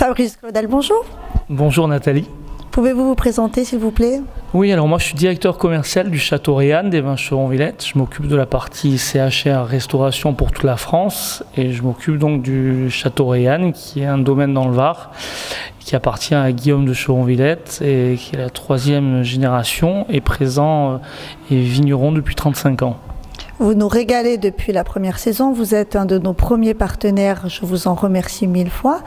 Fabrice Claudel, bonjour. Bonjour Nathalie. Pouvez-vous vous présenter s'il vous plaît? Oui, alors moi je suis directeur commercial du Château Réanne des Vins Cheron-Villette. Je m'occupe de la partie CHR restauration pour toute la France et je m'occupe donc du Château Réanne qui est un domaine dans le Var qui appartient à Guillaume de Cheron-Villette et qui est la troisième génération et présent euh, et vigneron depuis 35 ans. Vous nous régalez depuis la première saison, vous êtes un de nos premiers partenaires, je vous en remercie mille fois.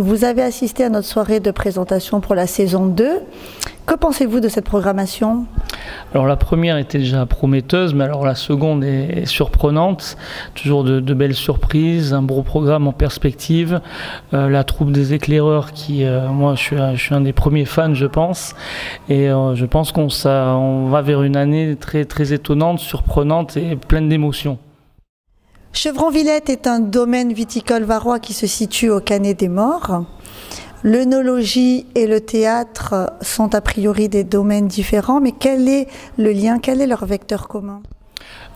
Vous avez assisté à notre soirée de présentation pour la saison 2. Que pensez-vous de cette programmation? Alors la première était déjà prometteuse, mais alors la seconde est surprenante. Toujours de, belles surprises, un beau programme en perspective. Euh, la troupe des éclaireurs, qui, euh, moi je suis, un des premiers fans, je pense. Et euh, je pense qu'on on va vers une année très, très étonnante, surprenante et pleine d'émotions. Chevron-Villette est un domaine viticole varois qui se situe au Canet des Morts. L'œnologie et le théâtre sont a priori des domaines différents, mais quel est le lien, quel est leur vecteur commun?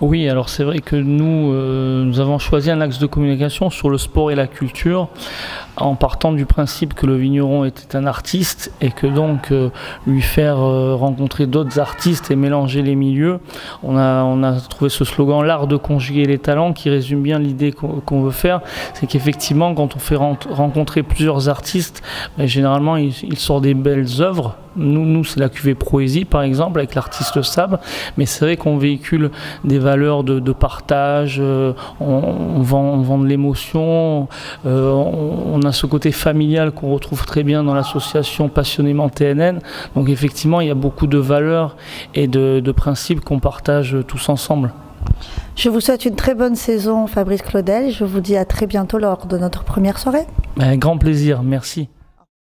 Oui, alors c'est vrai que nous, euh, nous avons choisi un axe de communication sur le sport et la culture en partant du principe que le vigneron était un artiste et que donc euh, lui faire euh, rencontrer d'autres artistes et mélanger les milieux, on a, on a trouvé ce slogan l'art de conjuguer les talents qui résume bien l'idée qu'on veut faire, c'est qu'effectivement quand on fait rencontrer plusieurs artistes, ben, généralement il, il sort des belles œuvres nous, nous c'est la cuvée Proésie, par exemple, avec l'artiste Sable. Mais c'est vrai qu'on véhicule des valeurs de, partage, euh, on, vend, on, vend, de l'émotion, euh, on, a ce côté familial qu'on retrouve très bien dans l'association Passionnément TNN. Donc effectivement, il y a beaucoup de valeurs et de, de principes qu'on partage tous ensemble. Je vous souhaite une très bonne saison, Fabrice Claudel. Je vous dis à très bientôt lors de notre première soirée. Un grand plaisir, merci.